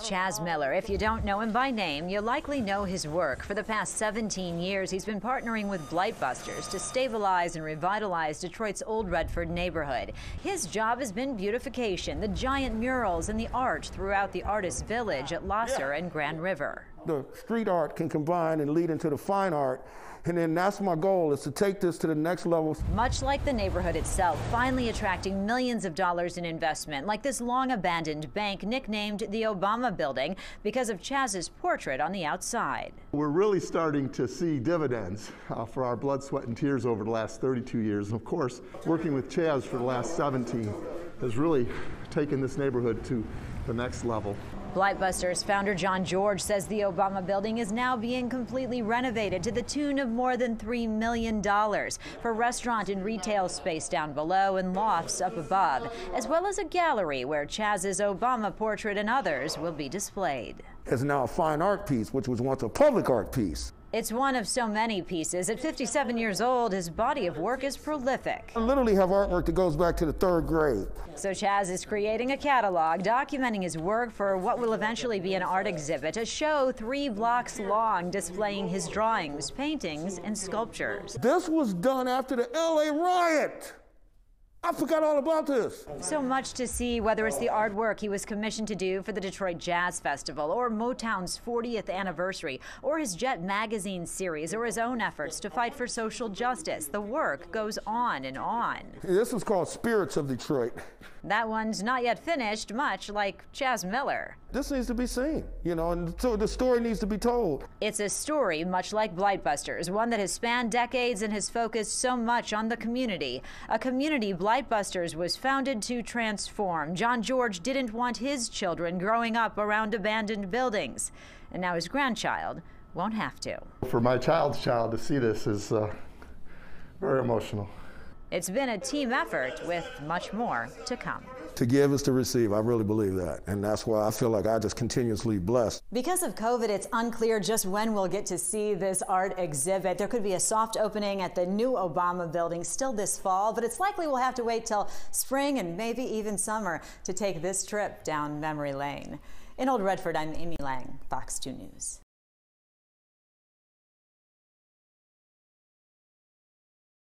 Chazz Miller. If you don't know him by name, you likely know his work. For the past 17 years, he's been partnering with Blightbusters to stabilize and revitalize Detroit's Old Redford neighborhood. His job has been beautification, the giant murals, and the art throughout the artist's village at Lahser and Grand River. The street art can combine and lead into the fine art. And then that's my goal is to take this to the next level. Much like the neighborhood itself, finally attracting millions of dollars in investment, like this long abandoned bank nicknamed the Obama Building because of Chazz's portrait on the outside. We're really starting to see dividends uh, for our blood, sweat, and tears over the last 32 years. And of course, working with Chazz for the last 17 has really taken this neighborhood to the next level. Blightbusters founder John George says the Obama building is now being completely renovated to the tune of more than $3 million for restaurant and retail space down below and lofts up above, as well as a gallery where Chazz's Obama portrait and others will be displayed. It's now a fine art piece, which was once a public art piece. It's one of so many pieces. At 57 years old, his body of work is prolific. I literally have artwork that goes back to the third grade. So Chazz is creating a catalog documenting his work for what will eventually be an art exhibit, a show three blocks long displaying his drawings, paintings, and sculptures. This was done after the LA riot. I forgot all about this. So much to see, whether it's the artwork he was commissioned to do for the Detroit Jazz Festival, or Motown's 40th anniversary, or his Jet Magazine series, or his own efforts to fight for social justice. The work goes on and on. This is called Spirits of Detroit. That one's not yet finished, much like Chazz Miller. This needs to be seen, you know, and so the story needs to be told. It's a story much like Blightbusters, one that has spanned decades and has focused so much on the community. A community Blightbusters was founded to transform. John George didn't want his children growing up around abandoned buildings, and now his grandchild won't have to. For my child's child to see this is uh, very emotional. It's been a team effort with much more to come. To give is to receive. I really believe that. And that's why I feel like I just continuously blessed. Because of COVID, it's unclear just when we'll get to see this art exhibit. There could be a soft opening at the new Obama building still this fall, but it's likely we'll have to wait till spring and maybe even summer to take this trip down memory lane. In Old Redford, I'm Amy Lange, Fox 2 News.